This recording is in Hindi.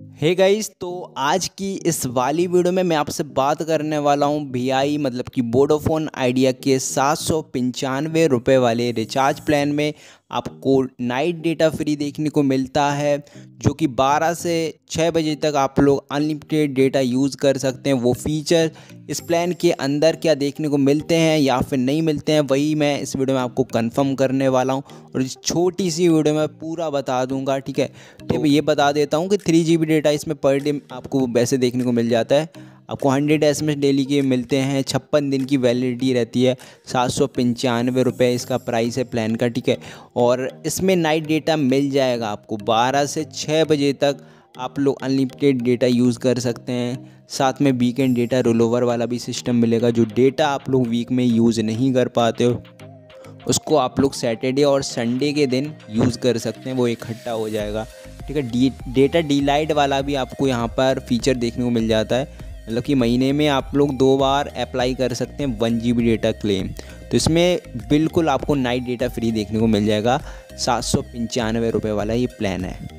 हे hey गाइस तो आज की इस वाली वीडियो में मैं आपसे बात करने वाला हूँ वी मतलब कि बोडोफोन आइडिया के सात सौ पंचानवे रुपये वाले रिचार्ज प्लान में। आपको नाइट डेटा फ्री देखने को मिलता है, जो कि 12 से 6 बजे तक आप लोग अनलिमिटेड डेटा यूज़ कर सकते हैं। वो फीचर इस प्लान के अंदर क्या देखने को मिलते हैं या फिर नहीं मिलते हैं, वही मैं इस वीडियो में आपको कंफर्म करने वाला हूँ। और इस छोटी सी वीडियो में पूरा बता दूँगा, ठीक है? तो ये बता देता हूँ कि थ्री जी डेटा इसमें पर डे आपको वैसे देखने को मिल जाता है। आपको हंड्रेड एस एम डेली के मिलते हैं, छप्पन दिन की वैलिडिटी रहती है, सात सौ पंचानवे रुपये इसका प्राइस है प्लान का, ठीक है? और इसमें नाइट डेटा मिल जाएगा आपको, बारह से छः बजे तक आप लोग अनलिमिटेड डेटा यूज़ कर सकते हैं। साथ में वीकेंड डेटा रोलोवर वाला भी सिस्टम मिलेगा, जो डेटा आप लोग वीक में यूज़ नहीं कर पाते हो। उसको आप लोग सैटरडे और संडे के दिन यूज़ कर सकते हैं, वो इकट्ठा हो जाएगा, ठीक है? डेटा डीलाइट वाला भी आपको यहाँ पर फीचर देखने को मिल जाता है। मतलब कि महीने में आप लोग दो बार अप्लाई कर सकते हैं वन जी डेटा क्लेम तो इसमें बिल्कुल आपको नाइट डेटा फ्री देखने को मिल जाएगा। सात सौ पंचानवे रुपये वाला ये प्लान है।